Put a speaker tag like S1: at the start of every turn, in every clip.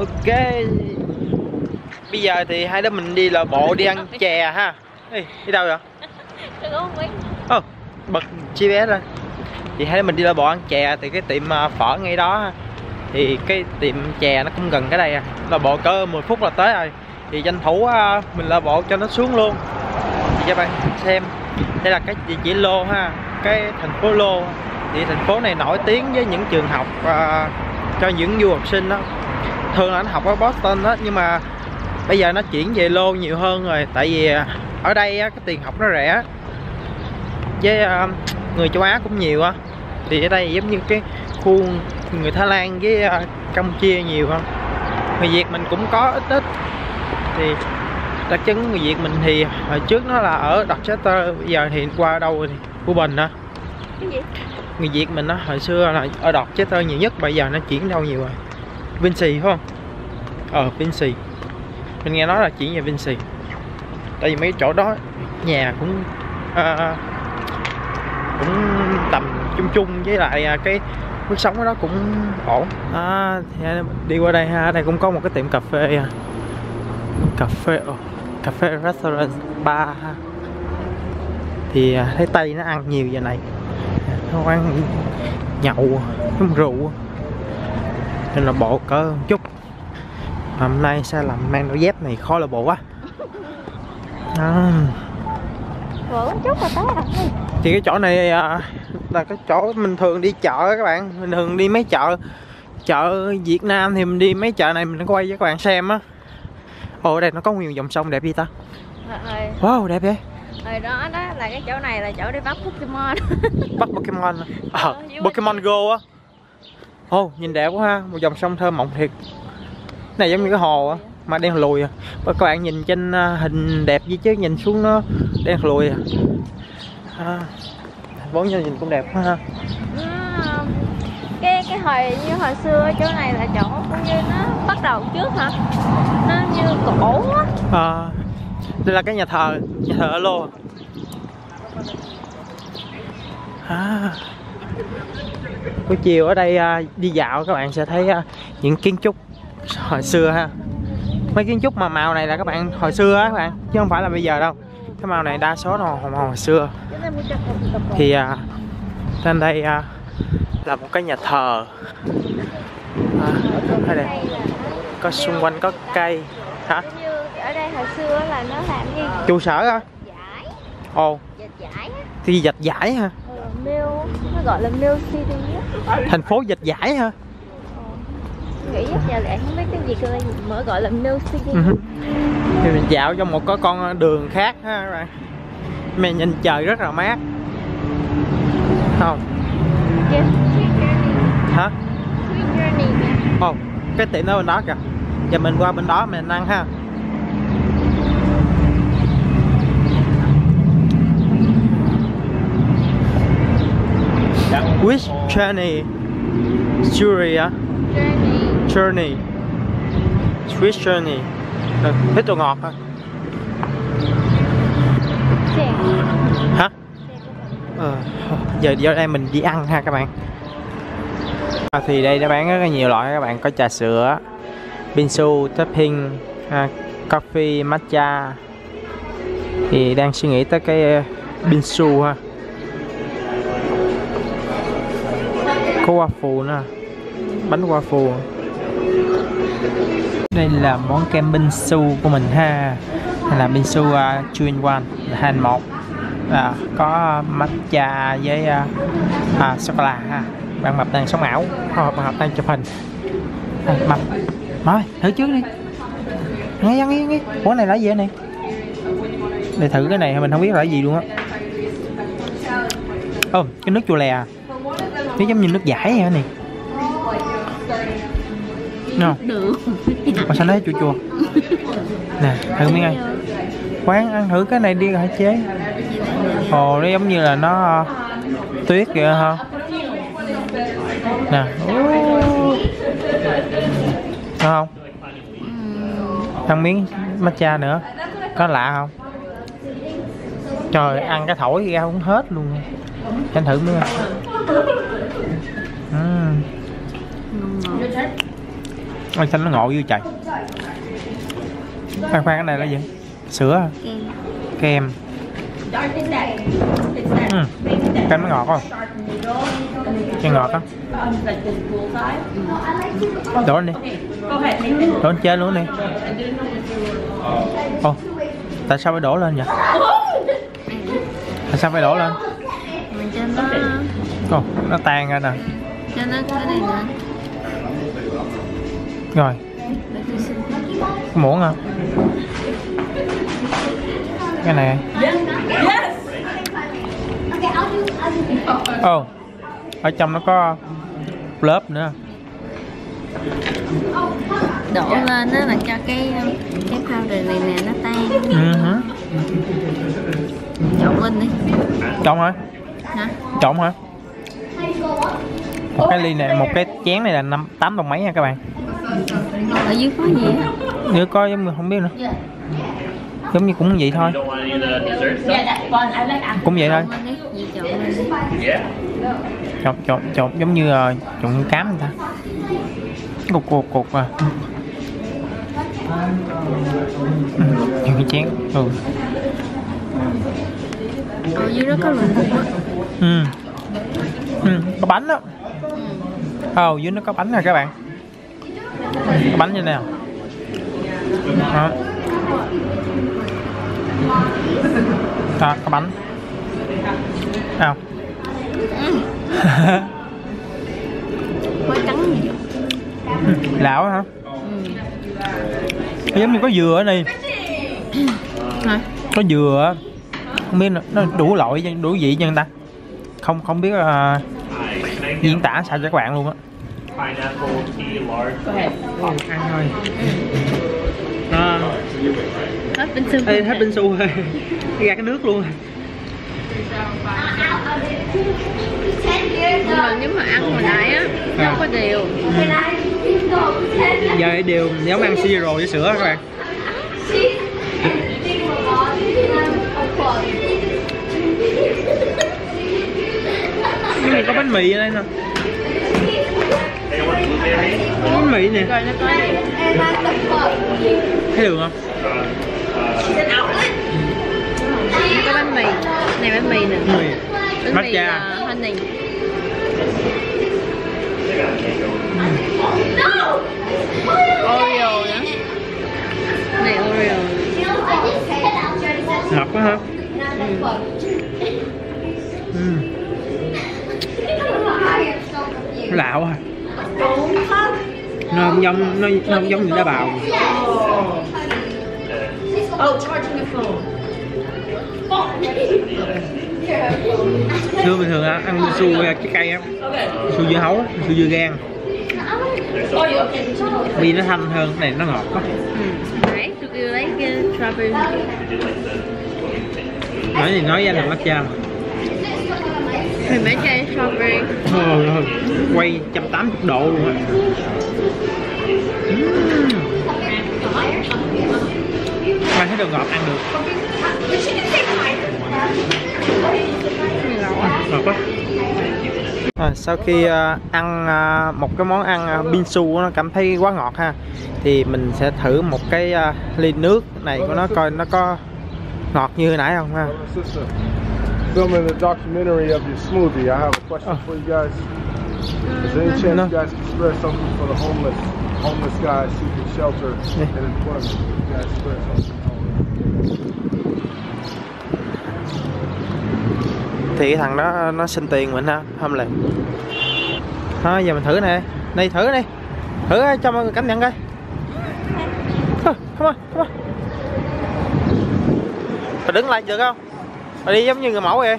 S1: ok. Bây giờ thì hai đứa mình đi là bộ đi ăn chè ha. Ê, đi đâu vậy?
S2: Biết
S1: Ồ, bật GPS lên. Thì hai đứa mình đi là bộ ăn chè thì cái tiệm à, phở ngay đó ha. thì cái tiệm chè nó cũng gần cái đây à. Là bộ cỡ 10 phút là tới rồi. Thì tranh thủ à, mình là bộ cho nó xuống luôn. Thì cho bạn xem đây là cái địa chỉ lô ha. Cái thành phố lô. Thì thành phố này nổi tiếng với những trường học à, cho những du học sinh đó thường là nó học ở Boston đó nhưng mà bây giờ nó chuyển về lô nhiều hơn rồi tại vì à, ở đây á, cái tiền học nó rẻ với à, người châu Á cũng nhiều á. Thì ở đây giống như cái khu người Thái Lan với à, Campuchia nhiều hơn. Người Việt mình cũng có ít ít. Thì đặc trưng người Việt mình thì hồi trước nó là ở Dorchester bây giờ thì qua đâu rồi Phú Bình hả người Việt mình á hồi xưa là ở Dorchester nhiều nhất bây giờ nó chuyển đâu nhiều rồi Vinci phải không? Ờ Vinci. Mình nghe nói là chỉ về Vinci. Tại vì mấy chỗ đó nhà cũng à, cũng tầm chung chung với lại à, cái mức sống ở đó cũng ổn. À, thì đi qua đây ha. Ở đây cũng có một cái tiệm cà phê à. cà phê oh, cà phê restaurant bar ha. Thì à, thấy tây nó ăn nhiều giờ này. Nó ăn nhậu uống rượu nên là bộ cỡ một chút. Mà hôm nay sao làm mang đôi dép này khó là bộ quá. À,
S2: Vừa chút mà tới rồi.
S1: Thì cái chỗ này à, là cái chỗ mình thường đi chợ các bạn. Mình thường đi mấy chợ. Chợ Việt Nam thì mình đi mấy chợ này mình quay cho các bạn xem á. Ồ đây nó có nhiều dòng sông đẹp gì ta?
S2: Rồi,
S1: wow đẹp vậy.
S2: Rồi đó đó là cái chỗ này là chỗ đi bắt Pokemon.
S1: Bắt Pokemon à. Ờ, Pokemon Go á ồ nhìn đẹp quá ha một dòng sông thơ mộng thiệt. Này giống như cái hồ á mà đen lùi à. Các bạn nhìn trên à, hình đẹp gì chứ nhìn xuống nó đen lùi à, à vốn như nhìn cũng đẹp quá ha.
S2: Cái cái hồi như hồi xưa chỗ này là chỗ cũng như nó bắt đầu trước hả? Nó như cổ á.
S1: À, đây là cái nhà thờ nhà thờ ở lô à. Buổi chiều ở đây à, đi dạo các bạn sẽ thấy à, những kiến trúc hồi xưa ha. Mấy kiến trúc mà màu này là các bạn hồi xưa á các bạn chứ không phải là bây giờ đâu. Cái màu này đa số là màu, hồi xưa. Thì à, trên đây à, là một cái nhà thờ. À, đây
S2: đây.
S1: Có xung quanh có cây hả?
S2: Ở đây hồi xưa là nó làm gì
S1: trụ sở hả?
S2: Giải
S1: ồ.
S2: Á
S1: thì dạch giải hả
S2: mill nó gọi là mill city
S1: thành phố dạch giải hả?
S2: Ờ. nghĩ rất giờ lại không biết cái gì cơ mở gọi là mill city.
S1: Ừ. Thì mình dạo trong một cái con đường khác ha các bạn. Mẹ nhìn trời rất là mát. Không.
S2: Yes,
S1: hả? Ồ cái tiệm đó bên đó kìa. Giờ mình qua bên đó mình ăn ha Which journey? Journey á?
S2: Journey.
S1: Journey Swiss Journey Được, Thích đồ ngọt hả?
S2: Chè.
S1: Hả? Ờ, giờ giờ đây mình đi ăn ha các bạn à, Thì đây nó bán rất là nhiều loại các bạn Có trà sữa Binsu, topping à, Coffee, matcha Thì đang suy nghĩ tới cái uh, Binsu ha Có waffle nữa Bánh waffle Đây là món kem bingsu của mình ha. Là bingsu uh, à, 2 in 1 2 in 1 à, có matcha với uh, à, sô cô la ha. Bạn mập đang sống ảo. Ờ, bạn mập đang chụp hình. À, mập. Nói thử trước đi. Nghe ăn nghe nghe. Món này là gì vậy này? Để thử cái này mình không biết là gì luôn á. Ồ cái nước chua lè à nó giống như nước giải vậy này. No.
S2: Được.
S1: mà sao nó chua chua? Nè thử miếng ăn. Quán ăn thử cái này đi rồi hả chế ồ nó giống như là nó uh, tuyết vậy ha nè. Thấy không? Ăn miếng matcha nữa. Có lạ không? Trời ăn cái thổi ra không hết luôn. Anh thử miếng ăn Ừm. Ôi xanh nó ngộ dữ trời Khoan khoan cái này là gì? Sữa
S2: kem
S1: Kem ừ. Kem nó ngọt không? Kem ngọt á Đổ lên đi Đổ lên trên luôn đi Ồ Tại sao phải đổ lên vậy? Tại sao phải đổ lên?
S2: mình
S1: Ồ, nó tan ra nè
S2: cho nó cái này nữa
S1: Rồi, muỗng hả? Cái này Ồ Ở trong nó có lớp nữa
S2: đổ lên đó là cho cái cái powder này nè nó tan
S1: ừ hử.
S2: trộn lên đi
S1: Trộn hả?
S2: hả
S1: Trộn hả? Một cái ly này, một cái chén này là năm tám đồng mấy nha các bạn.
S2: Ở dưới có gì á?
S1: Nếu có giống không biết nữa. Giống như cũng vậy thôi.
S3: the desserts?
S1: Cũng vậy thôi.
S2: Trộn, trộn,
S1: trộn giống như trộn cám người ta. Cục cục cục à. Ừ, Nhiều cái chén. Ừ.
S2: Ở dưới đó có lượng cục á.
S1: Ừ. Ừ có bánh đó
S2: ừ.
S1: ờ dưới nó có bánh nè các bạn. Có bánh như nào? Đó. Đó có bánh. Nào. Lão hả?
S2: Ừ.
S1: Giống như có dừa ở đây. Có dừa á. không biết nó- đủ loại đủ vị cho người ta. Không không biết uh, diễn tả sao cho các bạn luôn á. Ăn thôi. Nó
S2: hết bình sương
S1: Ê, hết bên su rồi. Ra cái nước luôn
S2: nhưng mà nếu mà ăn hồi nãy á nó
S1: À.
S2: không có đều.
S1: Giờ đều giống ăn siro với sữa các bạn bánh mì ở đây nè. Bánh mì nè. Thấy được không?
S2: Có bánh mì. Này bánh mì nè.
S1: Bánh mì.
S2: Bánh mì uh, honey. Oreo
S1: giống nó, nó không giống như đá bào. Xưa bình thường á, ăn su trái cây á. Su dưa hấu, su dưa gan. Vì nó thanh hơn, cái này nó ngọt quá
S2: ừ. nãy tôi kêu lấy cái strawberry.
S1: Nói thì nói với anh là matcha mà.
S2: Thì mấy chai strawberry.
S1: Quay 180 độ luôn á Đồ ngọt ăn được ngọt quá à, sau khi à, ăn à, một cái món ăn à, binsu nó cảm thấy quá ngọt ha thì mình sẽ thử một cái à, ly nước này của nó coi nó có ngọt như hồi nãy không ha
S4: Sister, filming a documentary of your smoothie. I have a question
S1: Oh.
S4: for you guys. Is there any chance
S1: No.
S4: you guys can spare something for the homeless, homeless guys seeking shelter
S1: Yeah.
S4: and employment? You guys spare something
S1: thì cái thằng đó nó xin tiền mình ha không làm thôi giờ mình thử nè. Này thử đi. Thử cho mọi người cảm nhận coi. Thôi, không ơi không on. Phải đứng lại được không? Phải đi giống như người mẫu vậy.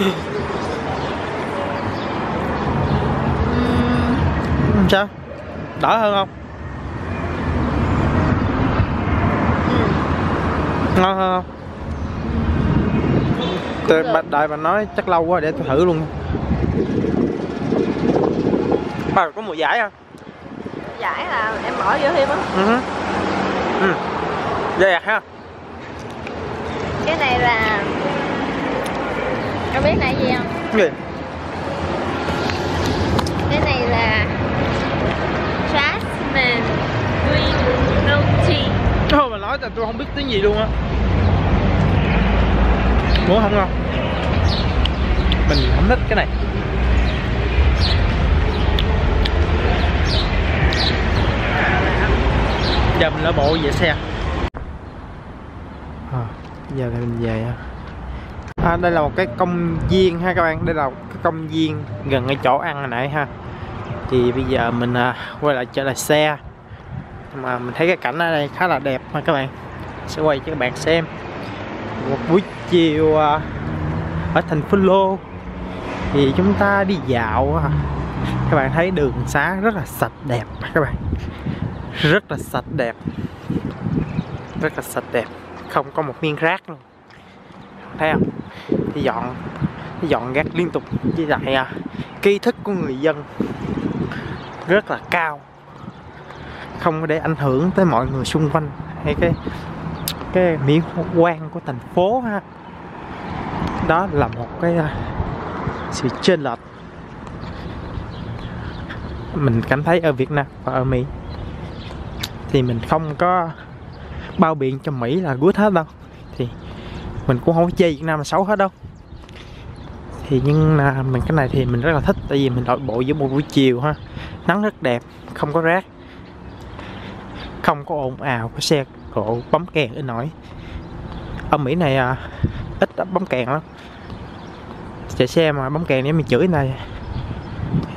S1: Sao? Đỡ hơn không? ngon hơn không Tôi, bà, đợi bà nói chắc lâu quá để tôi thử luôn bà có mùa giải không?
S2: Giải là em bỏ vô thêm á.
S1: Ừ. ừ. dày à, ha.
S2: Cái này là em biết này gì không?
S1: Gì?
S2: Cái này là jasmine
S1: green roti thôi mà nói là tôi không biết tiếng gì luôn á muốn không ngon. Mình không thích cái này. Giờ mình lỡ bộ về xe. À, giờ thì mình về à, đây là một cái công viên ha các bạn. Đây là một cái công viên gần cái chỗ ăn hồi nãy ha. Thì bây giờ mình à, quay lại trở lại xe. Mà mình thấy cái cảnh ở đây khá là đẹp ha các bạn. Sẽ quay cho các bạn xem một buổi chiều à, ở thành phố Lô. Thì chúng ta đi dạo à. các bạn thấy đường xá rất là sạch đẹp các bạn. Rất là sạch đẹp. Rất là sạch đẹp. Không có một miếng rác luôn. Thấy không? Thì dọn thì dọn rác liên tục với lại à, cái thức của người dân rất là cao. Không có để ảnh hưởng tới mọi người xung quanh. Hay cái cái mỹ quan của thành phố ha. Đó là một cái à, sự chênh lệch. Mình cảm thấy ở Việt Nam và ở Mỹ thì mình không có bao biện cho Mỹ là good hết đâu. Thì mình cũng không có chê Việt Nam là xấu hết đâu. Thì nhưng mà mình, cái này thì mình rất là thích, tại vì mình đội bộ giữa một buổi chiều ha. Nắng rất đẹp, không có rác, không có ồn ào có xe cổ bấm kèn ít nổi ở Mỹ này à, ít bấm kèn lắm. Chạy xe mà bấm kèn để mình chửi này.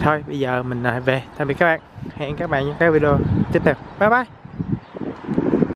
S1: Thôi bây giờ mình à, về. Tạm biệt các bạn. Hẹn các bạn những cái video tiếp theo. Bye bye.